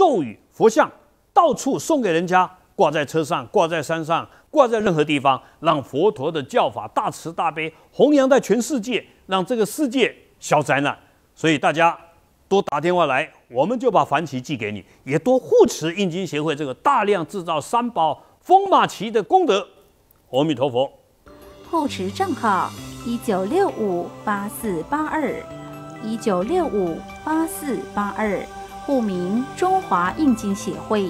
咒语、佛像，到处送给人家，挂在车上，挂在山上，挂在任何地方，让佛陀的教法大慈大悲弘扬在全世界，让这个世界消灾难。所以大家多打电话来，我们就把梵旗寄给你，也多护持印经协会这个大量制造三宝风马旗的功德。阿弥陀佛。护持账号：一九六五八四八二，一九六五八四八二。户名：中华印经协会。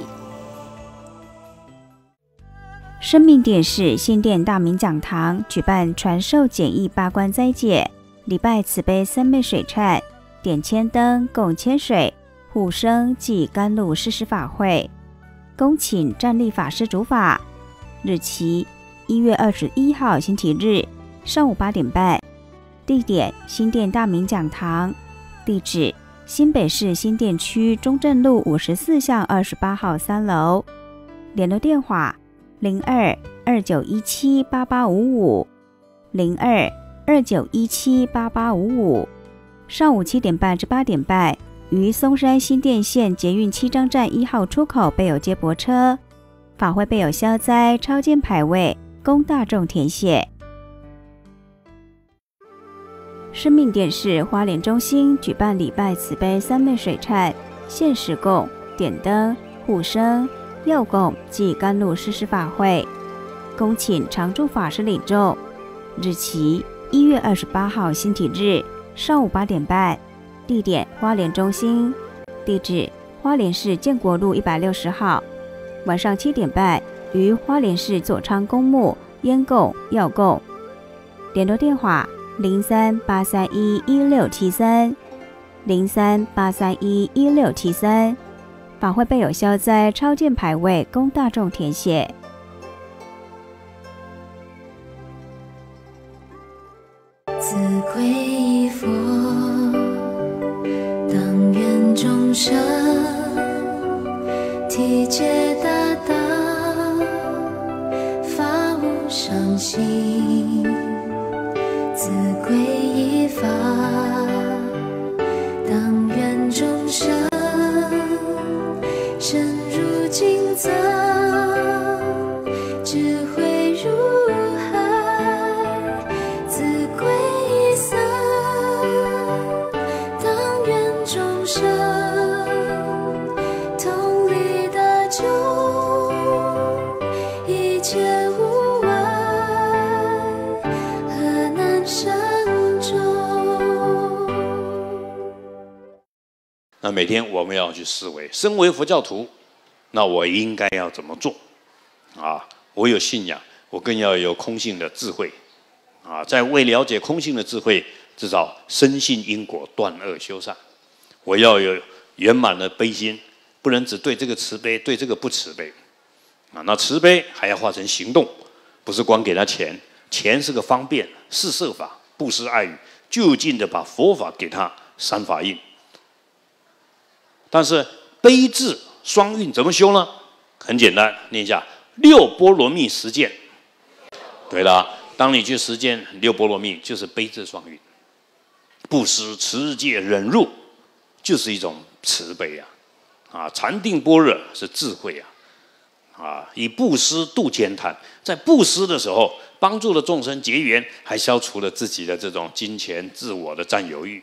生命点是新店大明讲堂举办传授简易八关斋戒、礼拜慈悲三昧水忏、点千灯供千水、护生暨甘露施食法会，恭请站立法师主法。日期：一月二十一号星期日上午八点半。地点：新店大明讲堂。地址。新北市新店区中正路五十四巷二十八号三楼，联络电话零二二九一七八八五五零二二九一七八八五五。上午七点半至八点半，于松山新店线捷运七张站一号出口备有接驳车。法会备有消灾超间牌位，供大众填写。生命电视花莲中心举办礼拜慈悲三昧水忏、现实供、点灯、护生、药供及甘露施食法会，恭请常住法师领众。日期：一月二十八号星期日上午八点半。地点：花莲中心。地址：花莲市建国路一百六十号。晚上七点半于花莲市左昌公墓烟供、药供。联络电话。零三八三一一六七三，零三八三一一六七三，法会备有消灾超荐牌位，供大众填写。自归佛，当愿众生体解大道，发无上心。深入经藏，那每天我们要去思维，身为佛教徒，那我应该要怎么做？啊，我有信仰，我更要有空性的智慧。啊，在未了解空性的智慧，至少深信因果，断恶修善。我要有圆满的悲心，不能只对这个慈悲，对这个不慈悲。啊，那慈悲还要化成行动，不是光给他钱，钱是个方便，是设法，布施爱语，就近的把佛法给他三法印。但是悲智双运怎么修呢？很简单，念一下六波罗蜜实践。对了，当你去实践六波罗蜜，就是悲智双运。布施、持戒、忍辱，就是一种慈悲呀。啊，禅定般若是智慧呀。啊，以布施度艰贪，在布施的时候，帮助了众生结缘，还消除了自己的这种金钱、自我的占有欲。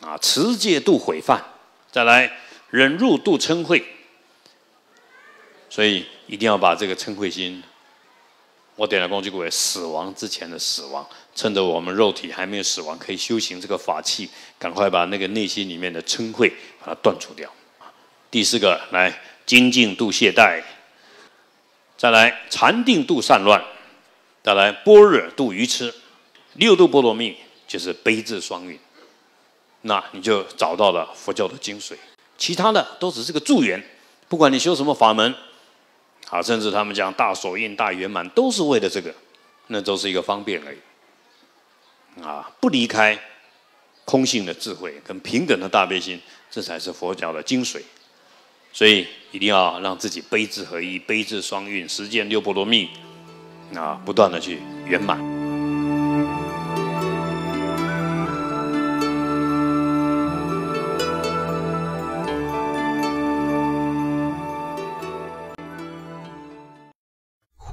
啊，持戒度毁犯。再来忍辱度嗔恚，所以一定要把这个嗔恚心，我点了工具为死亡之前的死亡，趁着我们肉体还没有死亡，可以修行这个法器，赶快把那个内心里面的嗔恚把它断除掉。第四个，来精进度懈怠，再来禅定度散乱，再来般若度愚痴，六度波罗蜜就是悲智双运。那你就找到了佛教的精髓，其他的都只是个助缘。不管你修什么法门，好，甚至他们讲大手印、大圆满，都是为了这个，那都是一个方便而已。啊，不离开空性的智慧跟平等的大悲心，这才是佛教的精髓。所以一定要让自己悲智合一、悲智双运，实践六波罗蜜，啊，不断的去圆满。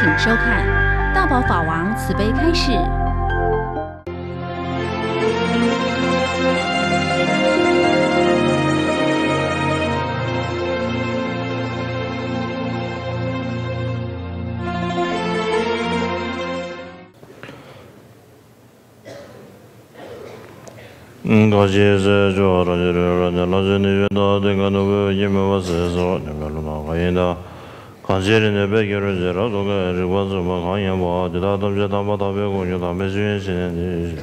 请收看《大宝法王慈悲开示》。嗯，噶些是叫人家了，人家那些人遇到这个那个，因为我是说那个路难开的。 관제를 내배 결어제라 도가 리관서 뭐 관여 뭐 대다담제 담바다베 공유 담베지엔 신이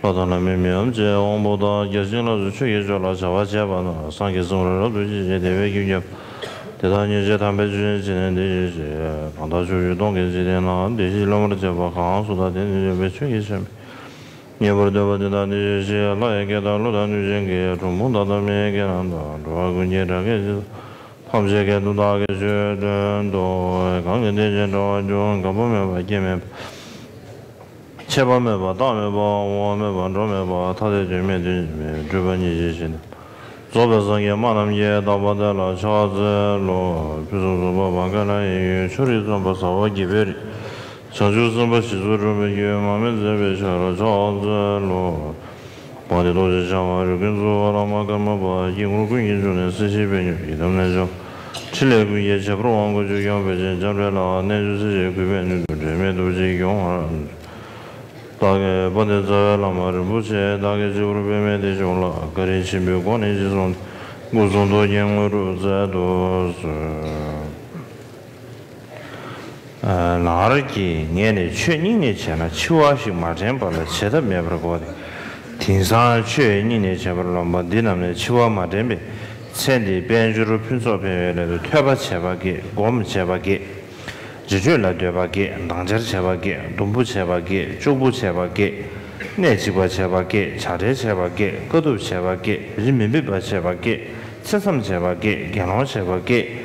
바다나 메미엄 제 온보다 계진로 주추 예절라 자와제바나 상계송으로 되지 대외 규념 대단히 제 담베지엔 신이 반다주 동계지대나 대실로로 제바 강수다 되는 매추 예점 예버도 바다니 제 라에게 달로 단주쟁게 좀 문다다메게 난다 도와군이라게 함제게 누나게 주는 도 강근대전 좀 가보면 바게면 제범에 봐 다음에 봐 오면 봐 좀에 봐 다들 주면 주면 주변이 지신 조배성에 만함예 다바다라 차즈로 비소소바 방가나이 추리 좀 봐서 오기베 저주 좀 봐서 주르면 예마면 제베 차로 차즈로 mādi dōsi chāma rūpiñ sōgā rāma kārmā bā yīng rūkīn yīn chūne sīshī bēnyū yidam nē chō chīlē gu yé chē prō wāng chū yāng bē chēn chāng rē lā nē chū sīshī gu bēnyū dō chē mē dō chē kiāng hā tā kē bādi tsā yā lā mā rī bū chē tā kē chī rū bē mē tē chō lā kā rī chī bē guā nē chī sōng gu sōng dō yēng wā rū tsā dō sū nā rī kī ngē nē chē nī nē chē nā chī wā shī mā chēn pā lā chē tā mē pā rā guā 딘산 최 니네 제발로 뭐 디남네 치와 마데미 첸디 벤주로 푼소베레도 퇴바 제바기 곰 제바기 지주라 되바기 당절 제바기 동부 제바기 중부 제바기 내지바 제바기 자례 제바기 거듭 제바기 리민비바 제바기 세삼 제바기 경호 제바기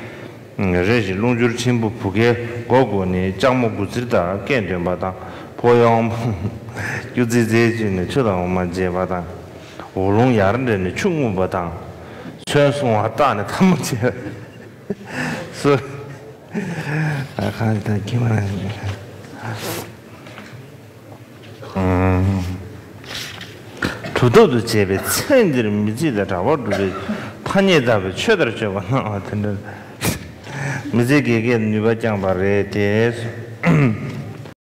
레지 롱주르 친부 북에 고고니 장모 부지다 깬된바다 고용 유지제진의 저다 엄마 제바다 오롱 야른데 충분바다 최송 왔다네 탐지 수 아칸다 기만 음 두도도 제베 체인들 미지다 자워도 판에다 최더러 저거 나한테 미지게게 뉴바장 바레 데스